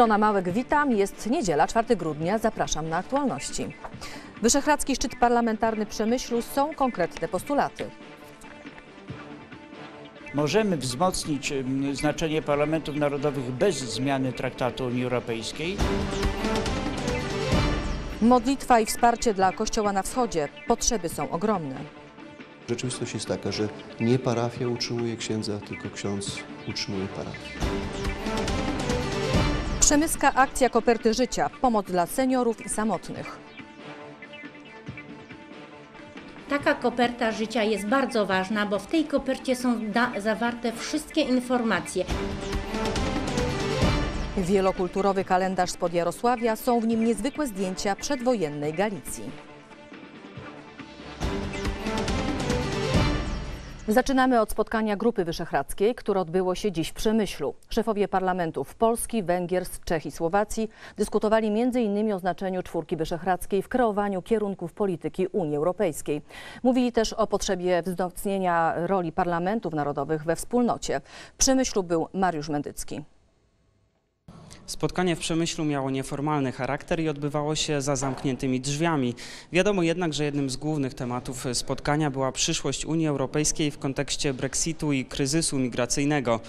Ilona Małek, witam. Jest niedziela, 4 grudnia. Zapraszam na aktualności. Wyszehradzki Szczyt Parlamentarny Przemyślu są konkretne postulaty. Możemy wzmocnić znaczenie parlamentów narodowych bez zmiany traktatu Unii Europejskiej. Modlitwa i wsparcie dla Kościoła na Wschodzie. Potrzeby są ogromne. Rzeczywistość jest taka, że nie parafia utrzymuje księdza, tylko ksiądz utrzymuje parafię. Przemyska akcja Koperty Życia. Pomoc dla seniorów i samotnych. Taka koperta życia jest bardzo ważna, bo w tej kopercie są zawarte wszystkie informacje. Wielokulturowy kalendarz spod Jarosławia. Są w nim niezwykłe zdjęcia przedwojennej Galicji. Zaczynamy od spotkania Grupy Wyszehradzkiej, które odbyło się dziś w Przemyślu. Szefowie parlamentów Polski, Węgier, Czech i Słowacji dyskutowali m.in. o znaczeniu czwórki wyszehradzkiej w kreowaniu kierunków polityki Unii Europejskiej. Mówili też o potrzebie wzmocnienia roli parlamentów narodowych we wspólnocie. W Przemyślu był Mariusz Mendycki. Spotkanie w Przemyślu miało nieformalny charakter i odbywało się za zamkniętymi drzwiami. Wiadomo jednak, że jednym z głównych tematów spotkania była przyszłość Unii Europejskiej w kontekście Brexitu i kryzysu migracyjnego.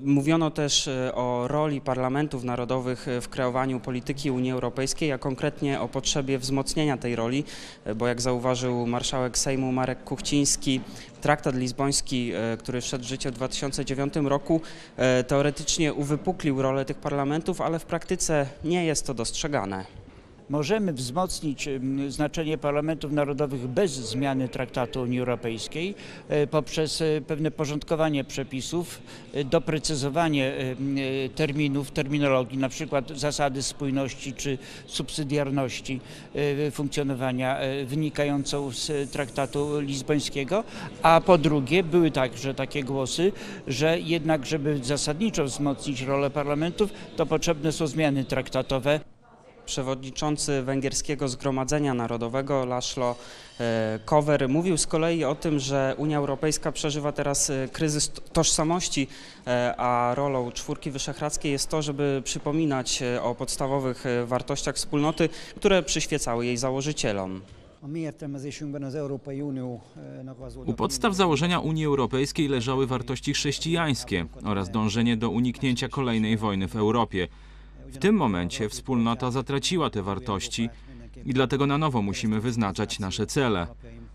Mówiono też e, o roli parlamentów narodowych w kreowaniu polityki Unii Europejskiej, a konkretnie o potrzebie wzmocnienia tej roli, e, bo jak zauważył marszałek Sejmu Marek Kuchciński, traktat lizboński, e, który wszedł w życie w 2009 roku, e, teoretycznie uwypuklił rolę tych parlamentów, ale w praktyce nie jest to dostrzegane. Możemy wzmocnić znaczenie parlamentów narodowych bez zmiany traktatu Unii Europejskiej e, poprzez e, pewne porządkowanie przepisów, e, doprecyzowanie terminów, terminologii, na przykład zasady spójności czy subsydiarności funkcjonowania wynikającą z traktatu lizbońskiego, a po drugie były także takie głosy, że jednak, żeby zasadniczo wzmocnić rolę parlamentów, to potrzebne są zmiany traktatowe. Przewodniczący Węgierskiego Zgromadzenia Narodowego Laszlo e, Kower mówił z kolei o tym, że Unia Europejska przeżywa teraz e, kryzys tożsamości, e, a rolą czwórki wyszehradzkiej jest to, żeby przypominać e, o podstawowych e, wartościach wspólnoty, które przyświecały jej założycielom. U podstaw założenia Unii Europejskiej leżały wartości chrześcijańskie oraz dążenie do uniknięcia kolejnej wojny w Europie. W tym momencie wspólnota zatraciła te wartości i dlatego na nowo musimy wyznaczać nasze cele.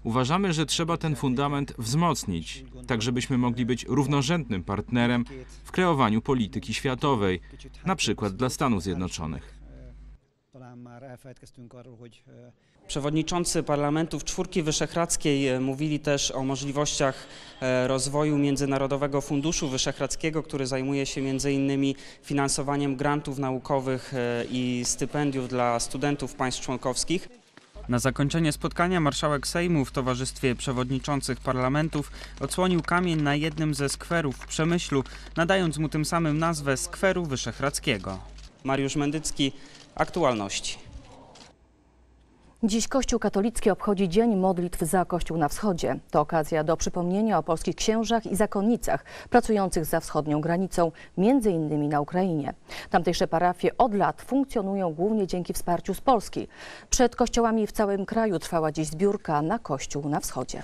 Uważamy, że trzeba ten fundament wzmocnić, tak żebyśmy mogli być równorzędnym partnerem w kreowaniu polityki światowej, na przykład dla Stanów Zjednoczonych. Talán már elfelejtkeztünk arról, hogy Przewodniczący parlamentów czwórki wyszehradzkiej e, mówili też o możliwościach e, rozwoju Międzynarodowego Funduszu Wyszehradzkiego, który zajmuje się między innymi finansowaniem grantów naukowych e, i stypendiów dla studentów państw członkowskich. Na zakończenie spotkania marszałek Sejmu w towarzystwie przewodniczących parlamentów odsłonił kamień na jednym ze skwerów w Przemyślu, nadając mu tym samym nazwę Skweru Wyszehradzkiego. Mariusz Mendycki, Aktualności. Dziś Kościół katolicki obchodzi Dzień Modlitw za Kościół na Wschodzie. To okazja do przypomnienia o polskich księżach i zakonnicach pracujących za wschodnią granicą, między innymi na Ukrainie. Tamtejsze parafie od lat funkcjonują głównie dzięki wsparciu z Polski. Przed kościołami w całym kraju trwała dziś zbiórka na Kościół na Wschodzie.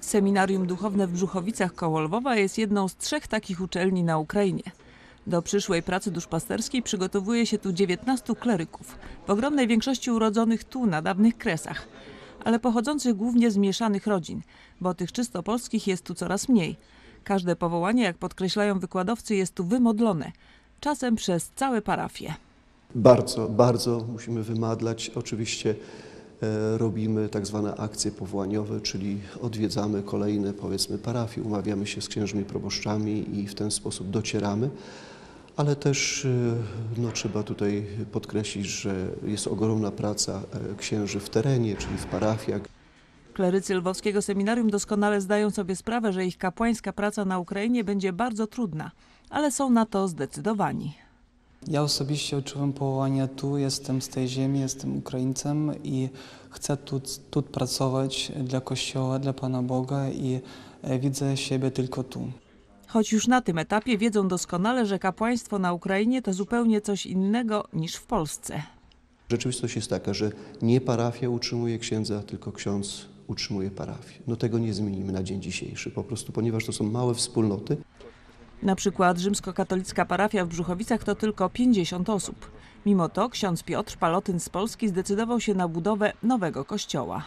Seminarium Duchowne w Brzuchowicach koło Lwowa jest jedną z trzech takich uczelni na Ukrainie. Do przyszłej pracy duszpasterskiej przygotowuje się tu 19 kleryków, w ogromnej większości urodzonych tu, na dawnych kresach, ale pochodzących głównie z mieszanych rodzin, bo tych czysto polskich jest tu coraz mniej. Każde powołanie, jak podkreślają wykładowcy, jest tu wymodlone, czasem przez całe parafie. Bardzo, bardzo musimy wymadlać. Oczywiście robimy tak zwane akcje powołaniowe, czyli odwiedzamy kolejne powiedzmy parafie, umawiamy się z księżmi proboszczami i w ten sposób docieramy. Ale też e, no, trzeba tutaj podkreślić, że jest ogromna praca e, księży w terenie, czyli w parafiach. Klerycy Lwowskiego Seminarium doskonale zdają sobie sprawę, że ich kapłańska praca na Ukrainie będzie bardzo trudna, ale są na to zdecydowani. Ja osobiście odczuwam powołanie tu, jestem z tej ziemi, jestem Ukraińcem i chcę tu, tu pracować dla Kościoła, dla Pana Boga i e, widzę siebie tylko tu. Choć już na tym etapie wiedzą doskonale, że kapłaństwo na Ukrainie to zupełnie coś innego niż w Polsce. Rzeczywistość jest taka, że nie parafia utrzymuje księdza, tylko ksiądz utrzymuje parafię. No tego nie zmienimy na dzień dzisiejszy, po prostu ponieważ to są małe wspólnoty. Na przykład rzymskokatolicka parafia w Brzuchowicach to tylko 50 osób. Mimo to ksiądz Piotr Palotyn z Polski zdecydował się na budowę nowego kościoła.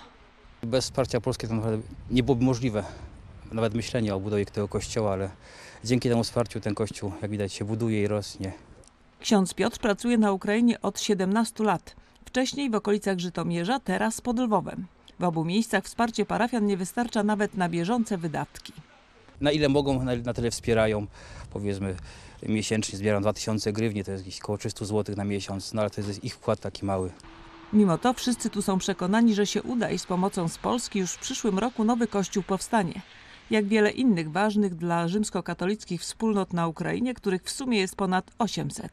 Bez wsparcia Polski to naprawdę nie byłoby możliwe nawet myślenie o budowie tego kościoła, ale dzięki temu wsparciu ten kościół, jak widać, się buduje i rośnie. Ksiądz Piotr pracuje na Ukrainie od 17 lat. Wcześniej w okolicach Żytomierza, teraz pod Lwowem. W obu miejscach wsparcie parafian nie wystarcza nawet na bieżące wydatki. Na ile mogą, na, na tyle wspierają. Powiedzmy, miesięcznie zbieram 2000 grywni, to jest jakieś około 300 zł na miesiąc, no ale to jest ich wkład taki mały. Mimo to wszyscy tu są przekonani, że się uda i z pomocą z Polski już w przyszłym roku nowy kościół powstanie. Jak wiele innych ważnych dla rzymskokatolickich wspólnot na Ukrainie, których w sumie jest ponad 800.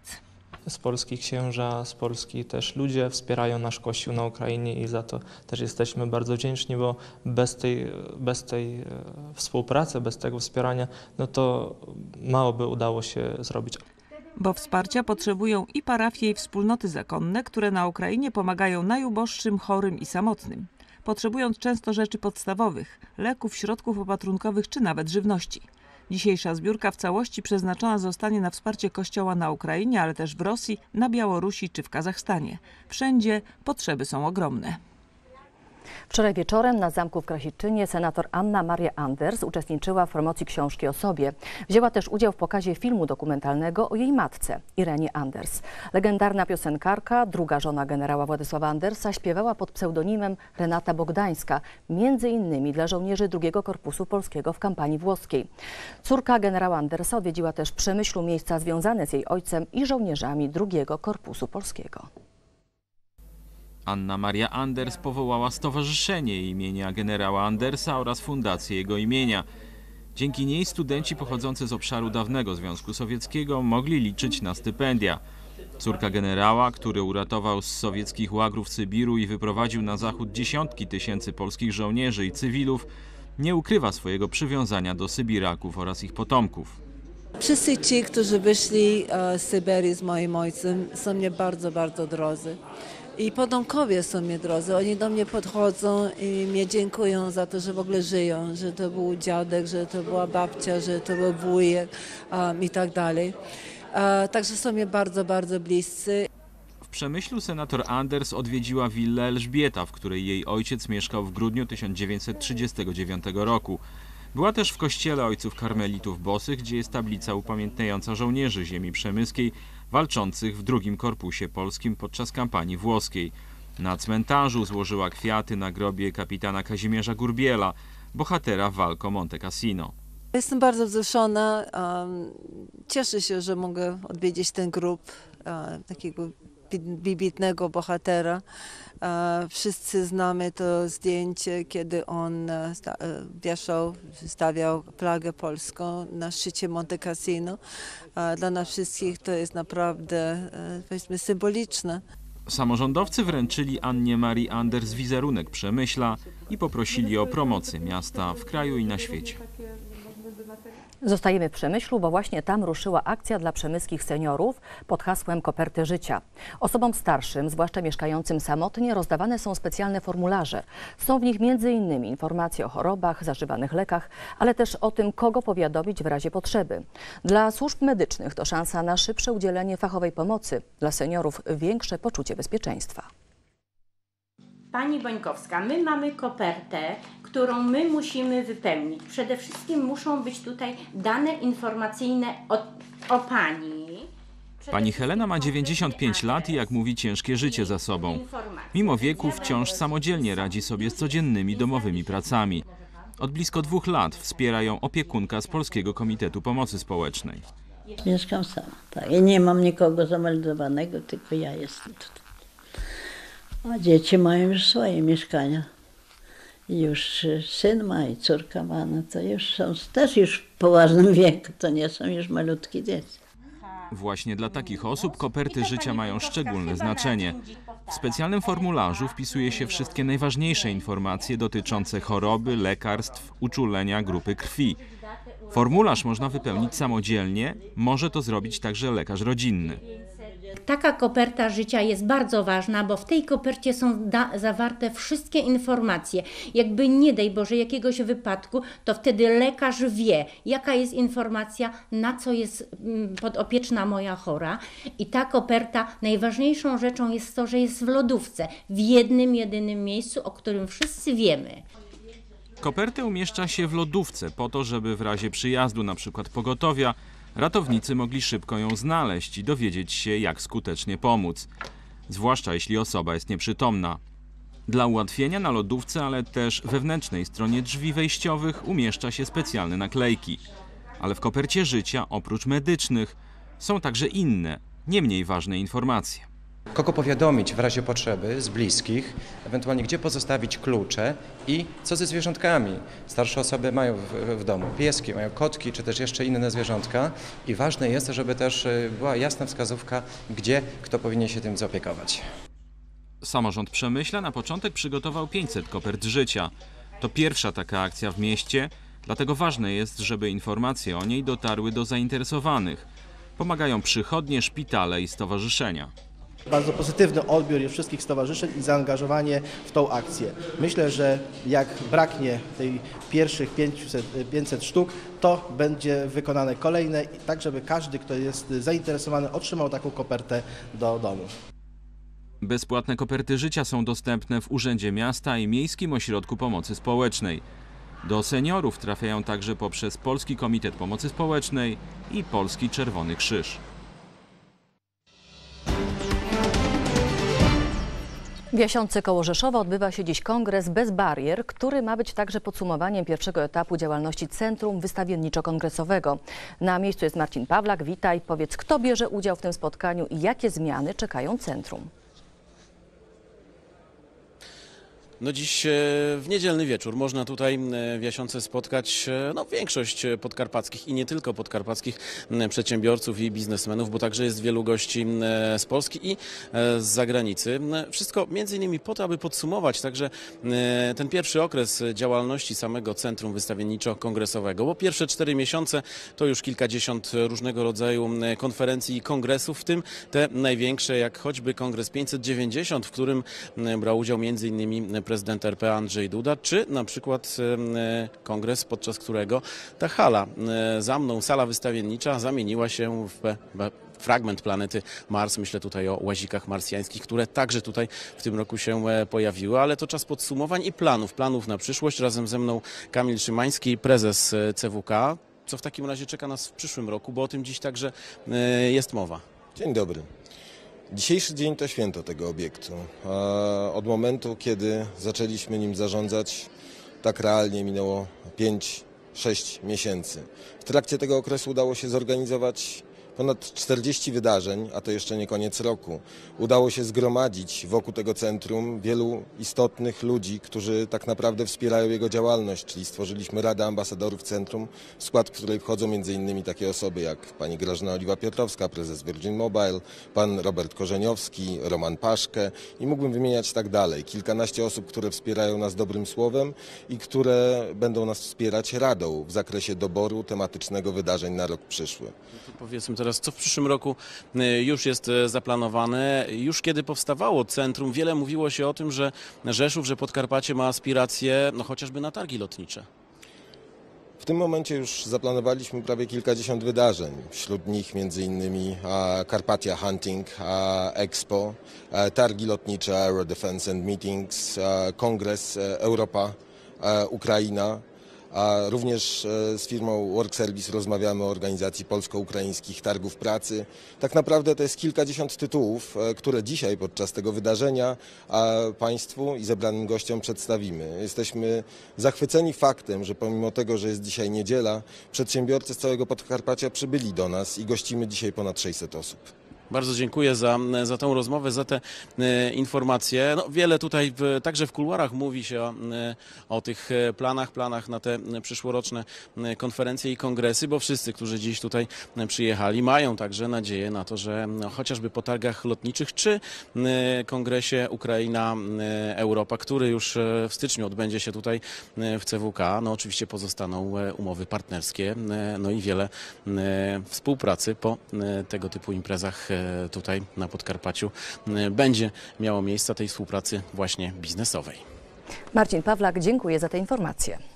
z Polski księża, z Polski też ludzie wspierają nasz Kościół na Ukrainie i za to też jesteśmy bardzo wdzięczni, bo bez tej, bez tej e, współpracy, bez tego wspierania, no to mało by udało się zrobić. Bo wsparcia potrzebują i parafie, i wspólnoty zakonne, które na Ukrainie pomagają najuboższym, chorym i samotnym. Potrzebując często rzeczy podstawowych, leków, środków opatrunkowych czy nawet żywności. Dzisiejsza zbiórka w całości przeznaczona zostanie na wsparcie Kościoła na Ukrainie, ale też w Rosji, na Białorusi czy w Kazachstanie. Wszędzie potrzeby są ogromne. Wczoraj wieczorem na zamku w Krasiczynie senator Anna Maria Anders uczestniczyła w promocji książki o sobie. Wzięła też udział w pokazie filmu dokumentalnego o jej matce, Irenie Anders. Legendarna piosenkarka, druga żona generała Władysława Andersa, śpiewała pod pseudonimem Renata Bogdańska, między innymi dla żołnierzy II Korpusu Polskiego w kampanii włoskiej. Córka generała Andersa odwiedziła też w Przemyślu miejsca związane z jej ojcem i żołnierzami II Korpusu Polskiego. Anna Maria Anders powołała stowarzyszenie imienia generała Andersa oraz fundację jego imienia. Dzięki niej studenci pochodzący z obszaru dawnego Związku Sowieckiego mogli liczyć na stypendia. Córka generała, który uratował z sowieckich łagrów Sybiru i wyprowadził na zachód dziesiątki tysięcy polskich żołnierzy i cywilów, nie ukrywa swojego przywiązania do Sybiraków oraz ich potomków. Wszyscy ci, którzy wyszli e, z Syberii z moim ojcem, są mnie bardzo, bardzo drodzy. I potomkowie są mnie drodzy. Oni do mnie podchodzą i mnie dziękują za to, że w ogóle żyją, że to był dziadek, że to była babcia, że to był wujek um, i tak dalej. Także są mnie bardzo, bardzo bliscy. W Przemyślu senator Anders odwiedziła willę Elżbieta, w której jej ojciec mieszkał w grudniu 1939 roku. Była też w kościele ojców karmelitów bosych, gdzie jest tablica upamiętniająca żołnierzy ziemi przemyskiej walczących w drugim korpusie polskim podczas kampanii włoskiej. Na cmentarzu złożyła kwiaty na grobie kapitana Kazimierza Gurbiela, bohatera walk o Monte Cassino. Jestem bardzo wzruszona. Cieszę się, że mogę odwiedzić ten e, takiego wybitnego bohatera. E, wszyscy znamy to zdjęcie, kiedy on e, e, wieszał, stawiał flagę polską na szczycie Monte Cassino. Dla nas wszystkich to jest naprawdę powiedzmy symboliczne. Samorządowcy wręczyli Annie Marii Anders wizerunek Przemyśla i poprosili o promocję miasta w kraju i na świecie. Zostajemy w Przemyślu, bo właśnie tam ruszyła akcja dla przemyskich seniorów pod hasłem Koperty Życia. Osobom starszym, zwłaszcza mieszkającym samotnie, rozdawane są specjalne formularze. Są w nich m.in. informacje o chorobach, zażywanych lekach, ale też o tym, kogo powiadomić w razie potrzeby. Dla służb medycznych to szansa na szybsze udzielenie fachowej pomocy, dla seniorów większe poczucie bezpieczeństwa. Pani Bońkowska, my mamy kopertę, którą my musimy wypełnić. Przede wszystkim muszą być tutaj dane informacyjne o, o Pani. Przede Pani Helena ma konkretny 95 lat i jak mówi ciężkie życie za sobą. Mimo wieku wciąż samodzielnie radzi sobie z codziennymi domowymi pracami. Od blisko dwóch lat wspiera ją opiekunka z Polskiego Komitetu Pomocy Społecznej. Mieszkam sama, tak. I nie mam nikogo zameldowanego, tylko ja jestem tutaj. A dzieci mają już swoje mieszkania. Już syn ma i córka ma, no to już są też już w poważnym wieku, to nie są już malutkie dzieci. Właśnie dla takich osób koperty życia mają szczególne znaczenie. W specjalnym formularzu wpisuje się wszystkie najważniejsze informacje dotyczące choroby, lekarstw, uczulenia grupy krwi. Formularz można wypełnić samodzielnie, może to zrobić także lekarz rodzinny. Taka koperta życia jest bardzo ważna, bo w tej kopercie są zawarte wszystkie informacje. Jakby nie daj Boże jakiegoś wypadku, to wtedy lekarz wie, jaka jest informacja, na co jest mm, podopieczna moja chora. I ta koperta, najważniejszą rzeczą jest to, że jest w lodówce, w jednym, jedynym miejscu, o którym wszyscy wiemy. Kopertę umieszcza się w lodówce po to, żeby w razie przyjazdu przykład pogotowia ratownicy mogli szybko ją znaleźć i dowiedzieć się, jak skutecznie pomóc, zwłaszcza jeśli osoba jest nieprzytomna. Dla ułatwienia na lodówce, ale też wewnętrznej stronie drzwi wejściowych umieszcza się specjalne naklejki. Ale w kopercie życia, oprócz medycznych, są także inne, nie mniej ważne informacje. Kogo powiadomić w razie potrzeby z bliskich, ewentualnie gdzie pozostawić klucze i co ze zwierzątkami. Starsze osoby mają w, w domu pieski, mają kotki czy też jeszcze inne zwierzątka i ważne jest, żeby też y, była jasna wskazówka, gdzie kto powinien się tym zaopiekować. Samorząd Przemyśla na początek przygotował 500 kopert życia. To pierwsza taka akcja w mieście, dlatego ważne jest, żeby informacje o niej dotarły do zainteresowanych. Pomagają przychodnie, szpitale i stowarzyszenia. Bardzo pozytywny odbiór jest wszystkich stowarzyszeń i zaangażowanie w tą akcję. Myślę, że jak braknie tej pierwszych 500, 500 sztuk, to będzie wykonane kolejne, tak żeby każdy, kto jest zainteresowany, otrzymał taką kopertę do domu. Bezpłatne koperty życia są dostępne w Urzędzie Miasta i Miejskim Ośrodku Pomocy Społecznej. Do seniorów trafiają także poprzez Polski Komitet Pomocy Społecznej i Polski Czerwony Krzyż. W Jasiące koło Rzeszowa odbywa się dziś kongres bez barier, który ma być także podsumowaniem pierwszego etapu działalności Centrum Wystawienniczo-Kongresowego. Na miejscu jest Marcin Pawlak. Witaj. Powiedz, kto bierze udział w tym spotkaniu i jakie zmiany czekają Centrum? No dziś e, w niedzielny wieczór można tutaj e, w Jasiące spotkać e, no, większość podkarpackich i nie tylko podkarpackich przedsiębiorców i biznesmenów, bo także jest wielu gości z Polski i z zagranicy. Wszystko między innymi po to, aby podsumować także ten pierwszy okres działalności samego Centrum Wystawienniczo-Kongresowego, bo pierwsze cztery miesiące to już kilkadziesiąt różnego rodzaju konferencji i kongresów, w tym te największe, jak choćby Kongres 590, w którym brał udział między innymi prezydent RP Andrzej Duda, czy na przykład e, kongres, podczas którego ta hala e, za mną, sala wystawiennicza zamieniła się w fragment planety Mars. Myślę tutaj o łazikach marsjańskich, które także tutaj w tym roku się e, pojawiły, ale to czas podsumowań i planów, planów na przyszłość. Razem ze mną Kamil Szymański, prezes CWK. Co w takim razie czeka nas w przyszłym roku, bo o tym dziś także jest mowa. Dzień dobry. Dzisiejszy dzień to święto tego obiektu. Od momentu, kiedy zaczęliśmy nim zarządzać, tak realnie minęło 5-6 miesięcy. W trakcie tego okresu udało się zorganizować ponad 40 wydarzeń, a to jeszcze nie koniec roku. Udało się zgromadzić wokół tego centrum wielu istotnych ludzi, którzy tak naprawdę wspierają jego działalność, czyli stworzyliśmy Radę Ambasadorów Centrum, w skład której wchodzą m.in. takie osoby jak pani Grażyna Oliwa-Piotrowska, prezes Virgin Mobile, pan Robert Korzeniowski, Roman Paszkę i mógłbym wymieniać tak dalej. Kilkanaście osób, które wspierają nas dobrym słowem i które będą nas wspierać radą w zakresie doboru tematycznego wydarzeń na rok przyszły. Powiedzmy teraz, co w przyszłym roku y, już jest y, zaplanowane. Już kiedy powstawało centrum, wiele mówiło się o tym, że Rzeszów, że Podkarpacie ma aspiracje, no chociażby na targi lotnicze. W tym momencie już zaplanowaliśmy prawie kilkadziesiąt wydarzeń. Wśród nich między innymi a, Carpathia Hunting Expo, targi lotnicze Aero Defense and Meetings, Kongres e, Europa, e, Ukraina. A również e, z firmą Work Service rozmawiamy o organizacji polsko-ukraińskich targów pracy. Tak naprawdę to jest kilkadziesiąt tytułów, e, które dzisiaj podczas tego wydarzenia Państwu i zebranym gościom przedstawimy. Jesteśmy zachwyceni faktem, że pomimo tego, że jest dzisiaj niedziela, przedsiębiorcy z całego Podkarpacia przybyli do nas i gościmy dzisiaj ponad 600 osób. Bardzo dziękuję za, za tą rozmowę, za te e, informacje. No, wiele tutaj w, także w kuluarach mówi się o, e, o tych e, planach, planach na te przyszłoroczne konferencje i kongresy, bo wszyscy, którzy dziś tutaj przyjechali, mają także nadzieję na to, że no, chociażby po targach lotniczych czy kongresie Ukraina e, Europa, który już w styczniu odbędzie się tutaj w CWK, no oczywiście pozostaną umowy partnerskie, no i wiele współpracy po tego typu imprezach tutaj na Podkarpaciu e, będzie miało miejsce tej współpracy właśnie biznesowej. Marcin Pawlak, dziękuję za te informacje.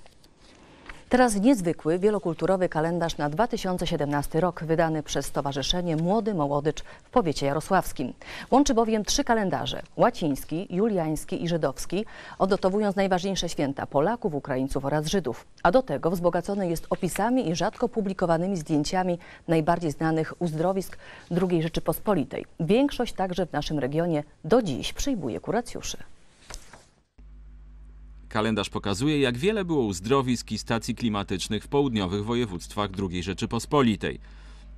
Teraz niezwykły, wielokulturowy kalendarz na 2017 rok, wydany przez Stowarzyszenie Młody Mołodycz w powiecie jarosławskim. Łączy bowiem trzy kalendarze, łaciński, juliański i żydowski, odnotowując najważniejsze święta Polaków, Ukraińców oraz Żydów. A do tego wzbogacony jest opisami i rzadko publikowanymi zdjęciami najbardziej znanych uzdrowisk II Rzeczypospolitej. Większość także w naszym regionie do dziś przyjmuje kuracjuszy. Kalendarz pokazuje, jak wiele było uzdrowisk i stacji klimatycznych w południowych województwach II Rzeczypospolitej.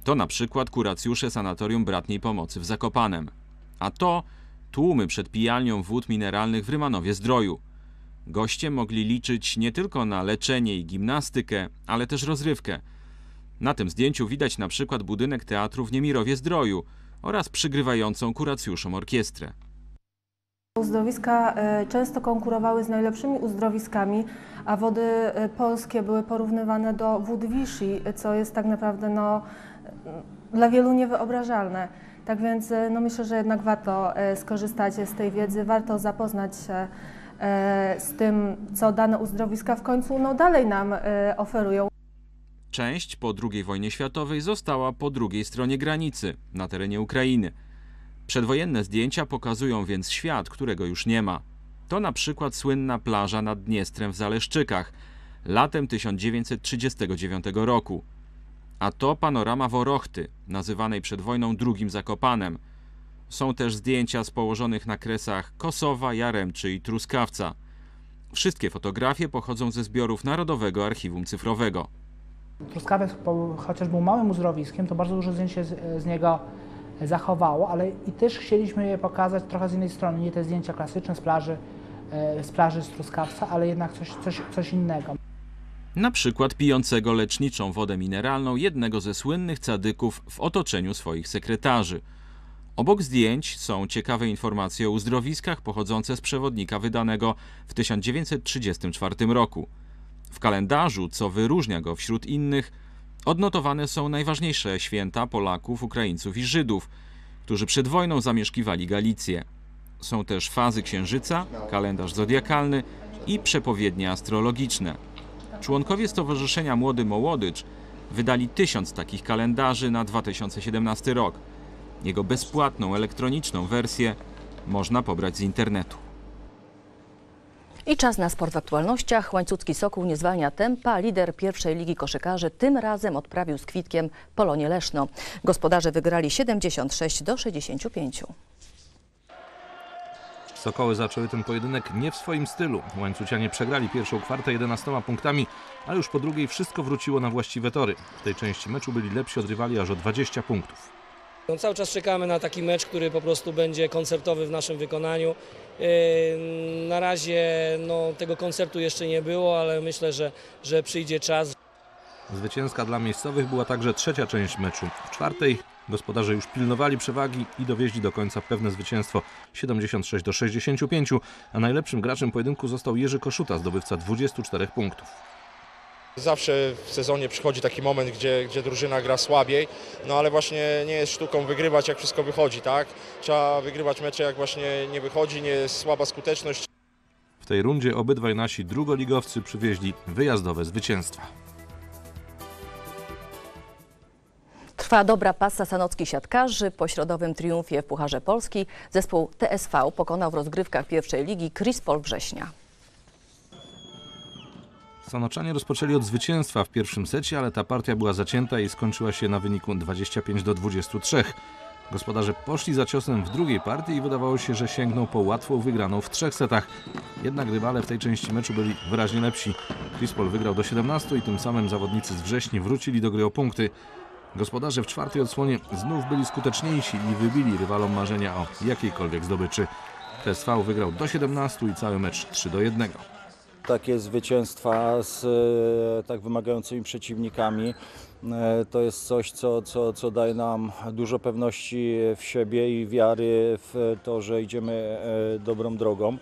To na przykład kuracjusze Sanatorium Bratniej Pomocy w Zakopanem. A to tłumy przed pijalnią wód mineralnych w Rymanowie Zdroju. Goście mogli liczyć nie tylko na leczenie i gimnastykę, ale też rozrywkę. Na tym zdjęciu widać na przykład budynek teatru w Niemirowie Zdroju oraz przygrywającą kuracjuszom orkiestrę. Uzdrowiska e, często konkurowały z najlepszymi uzdrowiskami, a wody e, polskie były porównywane do wód Vichy, co jest tak naprawdę no, dla wielu niewyobrażalne. Tak więc e, no, myślę, że jednak warto skorzystać z tej wiedzy, warto zapoznać się z tym, co dane uzdrowiska w końcu no, dalej nam oferują. Część po II wojnie światowej została po drugiej stronie granicy, na terenie Ukrainy. Przedwojenne zdjęcia pokazują więc świat, którego już nie ma. To na przykład słynna plaża nad Dniestrem w Zaleszczykach, latem 1939 roku. A to panorama Worochty, nazywanej przed wojną drugim Zakopanem. Są też zdjęcia z położonych na kresach Kosowa, Jaremczy i Truskawca. Wszystkie fotografie pochodzą ze zbiorów Narodowego Archiwum Cyfrowego. Truskawiec, chociaż był małym uzdrowiskiem, to bardzo dużo zdjęć z, z niego zachowało, ale i też chcieliśmy je pokazać trochę z innej strony, nie te zdjęcia klasyczne z plaży, e, z plaży z Truskawca, ale jednak coś, coś, coś innego. Na przykład pijącego leczniczą wodę mineralną jednego ze słynnych cadyków w otoczeniu swoich sekretarzy. Obok zdjęć są ciekawe informacje o uzdrowiskach pochodzące z przewodnika wydanego w 1934 roku. W kalendarzu, co wyróżnia go wśród innych, odnotowane są najważniejsze święta Polaków, Ukraińców i Żydów, którzy przed wojną zamieszkiwali Galicję. Są też fazy księżyca, kalendarz zodiakalny i przepowiednie astrologiczne. Członkowie Stowarzyszenia Młody Mołodycz wydali tysiąc takich kalendarzy na 2017 rok. Jego bezpłatną elektroniczną wersję można pobrać z internetu. I czas na sport w aktualnościach. Łańcucki Sokół nie zwalnia tempa. Lider pierwszej ligi koszykarzy tym razem odprawił z kwitkiem Polonie Leszno. Gospodarze wygrali 76 do 65. Sokoły zaczęły ten pojedynek nie w swoim stylu. Łańcucianie przegrali pierwszą kwartę 11 punktami, a już po drugiej wszystko wróciło na właściwe tory. W tej części meczu byli lepsi od rywali aż o 20 punktów. No, cały czas czekamy na taki mecz, który po prostu będzie koncertowy w naszym wykonaniu. Yy, Na razie no, tego koncertu jeszcze nie było, ale myślę, że, że przyjdzie czas. Zwycięska dla miejscowych była także trzecia część meczu. W czwartej gospodarze już pilnowali przewagi i dowieźli do końca pewne zwycięstwo 76 do 65, a najlepszym graczem pojedynku został Jerzy Koszuta, zdobywca 24 punktów. Zawsze w sezonie przychodzi taki moment, gdzie, gdzie drużyna gra słabiej, no ale właśnie nie jest sztuką wygrywać, jak wszystko wychodzi, tak? Trzeba wygrywać mecze, jak właśnie nie wychodzi, nie jest słaba skuteczność. W tej rundzie obydwaj nasi drugoligowcy przywieźli wyjazdowe zwycięstwa. Trwa dobra pasa sanockich siatkarzy. Po środowym triumfie w Pucharze Polski zespół TSV pokonał w rozgrywkach pierwszej ligi Krispol Września. Sanoczanie rozpoczęli od zwycięstwa w pierwszym secie, ale ta partia była zacięta i skończyła się na wyniku 25 do 23. Gospodarze poszli za ciosem w drugiej partii i wydawało się, że sięgną po łatwą wygraną w trzech setach. Jednak rywale w tej części meczu byli wyraźnie lepsi. Krispol wygrał do 17 i tym samym zawodnicy z wrześni wrócili do gry o punkty. Gospodarze w czwartej odsłonie znów byli skuteczniejsi i wybili rywalom marzenia o jakiejkolwiek zdobyczy. TSV wygrał do 17 i cały mecz 3 do 1. takie zwycięstwa z e, tak wymagającymi przeciwnikami. e, To jest coś, co, co, co daje nam dużo pewności w siebie i wiary w to, że idziemy e, dobrą drogą.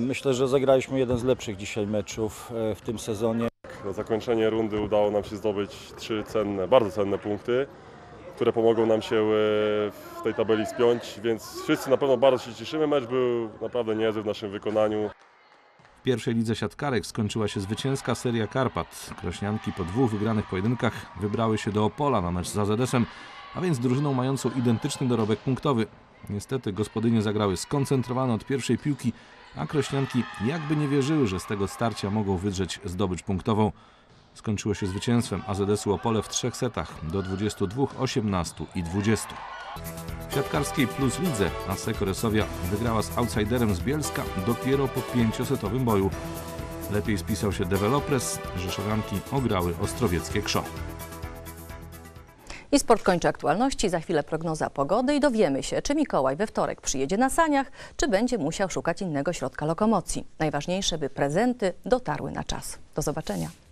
Myślę, że zagraliśmy jeden z lepszych dzisiaj meczów w tym sezonie. Na zakończenie rundy udało nam się zdobyć trzy cenne, bardzo cenne punkty, które pomogą nam się w tej tabeli spiąć, więc wszyscy na pewno bardzo się cieszymy. Mecz był naprawdę niezły w naszym wykonaniu. Pierwszej lidze siatkarek skończyła się zwycięska seria Karpat. Krośnianki po dwóch wygranych pojedynkach wybrały się do Opola na mecz z AZS-em, a więc drużyną mającą identyczny dorobek punktowy. Niestety gospodynie zagrały skoncentrowane od pierwszej piłki, a Krośnianki jakby nie wierzyły, że z tego starcia mogą wydrzeć zdobycz punktową. Skończyło się zwycięstwem AZS-u Opole w trzech setach do 22, 18 i 20. W siatkarskiej Plus Lidze Asseco Resowia wygrała z outsiderem z Bielska dopiero po pięciosetowym boju. Lepiej spisał się Developres, Rzeszowianki ograły Ostrowieckie Krzą. I sport kończy aktualności, za chwilę prognoza pogody i dowiemy się, czy Mikołaj we wtorek przyjedzie na saniach, czy będzie musiał szukać innego środka lokomocji. Najważniejsze, by prezenty dotarły na czas. Do zobaczenia.